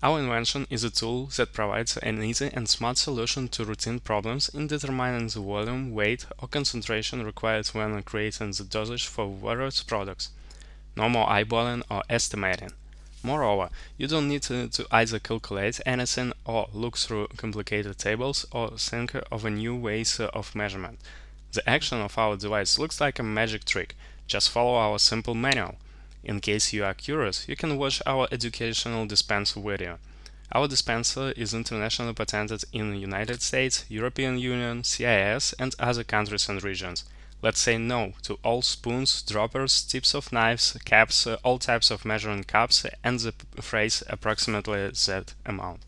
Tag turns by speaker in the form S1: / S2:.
S1: Our invention is a tool that provides an easy and smart solution to routine problems in determining the volume, weight, or concentration required when creating the dosage for various products. No more eyeballing or estimating. Moreover, you don't need to, to, either calculate anything or look through complicated tables or think of a new ways of measurement. The action of our device looks like a magic trick. Just follow our simple manual. In case you are curious, you can watch our educational dispenser video. Our dispenser is internationally patented in the United States, European Union, CIS and other countries and regions. Let's say no to all spoons, droppers, tips of knives, caps, all types of measuring cups and the phrase approximately that amount.